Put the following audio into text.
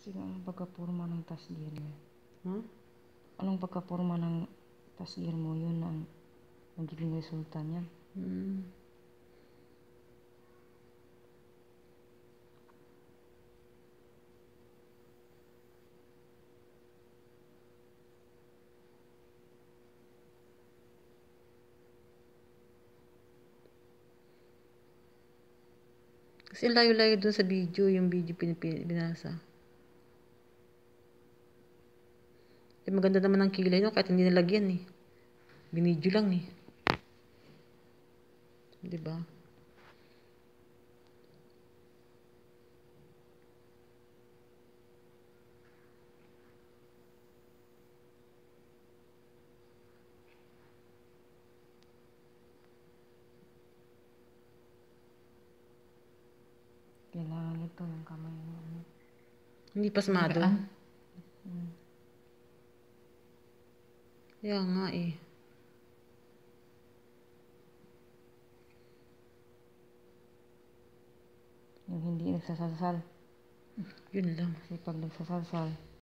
Kasi anong pagkapurma ng tasgir mo? Ha? Anong pagkapurma ng tasgir mo, yun ang magiging resulta niya. Hmm. Kasi layo-layo dun sa video, yung video pinipin, Eh, maganda naman ang kilay no, kahit hindi nalagyan eh. Binidyo lang eh. Di ba? Kailangan ito yung kamay mo. Hindi pasmado. Magaan. Kaya nga eh. Yung hindi nagsasalsal. Yun lang. Kasi pag nagsasalsal,